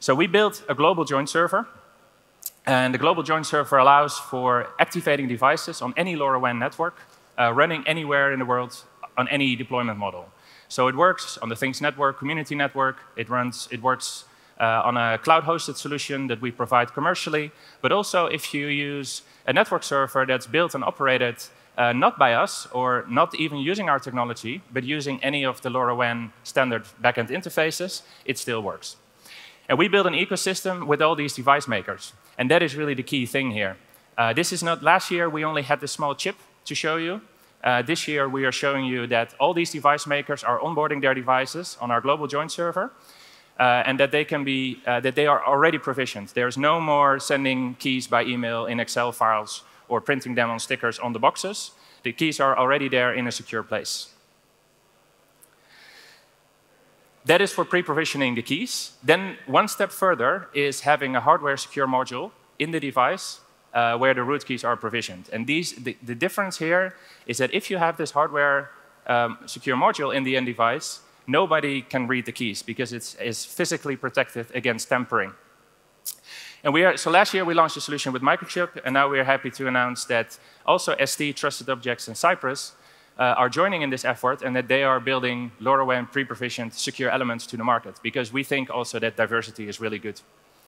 So we built a global join server. And the global join server allows for activating devices on any LoRaWAN network, uh, running anywhere in the world on any deployment model. So it works on the Things network, community network. It runs, it works uh, on a cloud-hosted solution that we provide commercially. But also if you use a network server that's built and operated uh, not by us or not even using our technology, but using any of the LoRaWAN standard backend interfaces, it still works. And we build an ecosystem with all these device makers. And that is really the key thing here. Uh, this is not, last year we only had this small chip to show you. Uh, this year we are showing you that all these device makers are onboarding their devices on our global join server. Uh, and that they can be, uh, that they are already provisioned. There's no more sending keys by email in Excel files or printing them on stickers on the boxes. The keys are already there in a secure place. That is for pre-provisioning the keys. Then one step further is having a hardware secure module in the device uh, where the root keys are provisioned. And these, the, the, difference here is that if you have this hardware um, secure module in the end device, nobody can read the keys because it's, it's physically protected against tampering. And we are, so last year we launched a solution with Microchip, and now we are happy to announce that also ST, Trusted Objects, and Cypress uh, are joining in this effort and that they are building LoRaWAN pre-provisioned secure elements to the market because we think also that diversity is really good